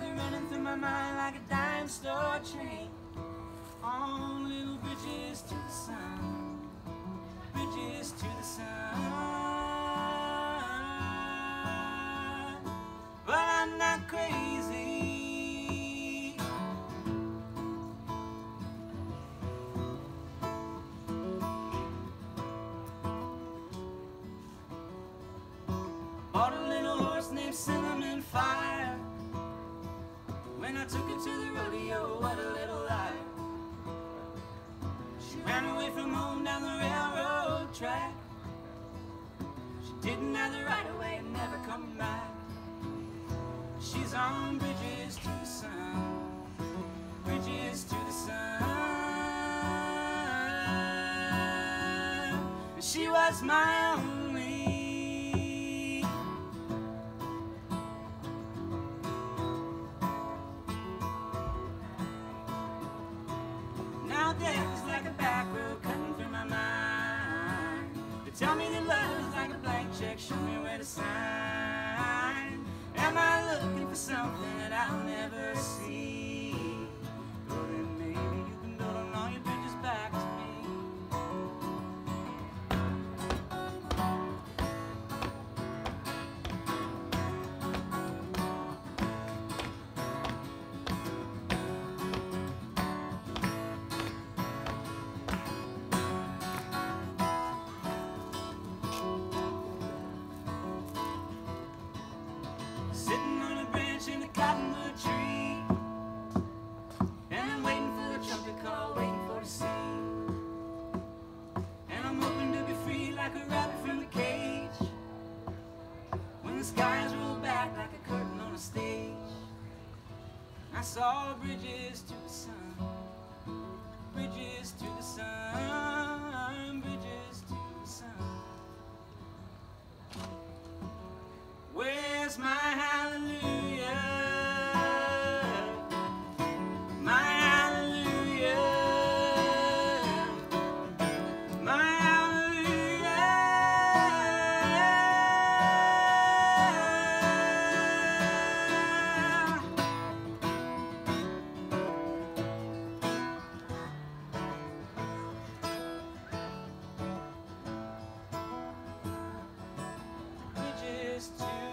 they're running through my mind like a dime store train. On little bridges to the sun, bridges to the sun. But I'm not crazy. Bought a little horse named Cinnamon Fire. When I took her to the rodeo, what a little lie. She ran away from home down the railroad track. She didn't have the right of way and never come back. She's on bridges to the sun, bridges to the sun. She was my only. Tell me that love is like a blank check, show me where to sign. Skies roll back like a curtain on a stage. I saw bridges to the sun. Bridges to the sun. Bridges to the sun. Where's my hallelujah? promise to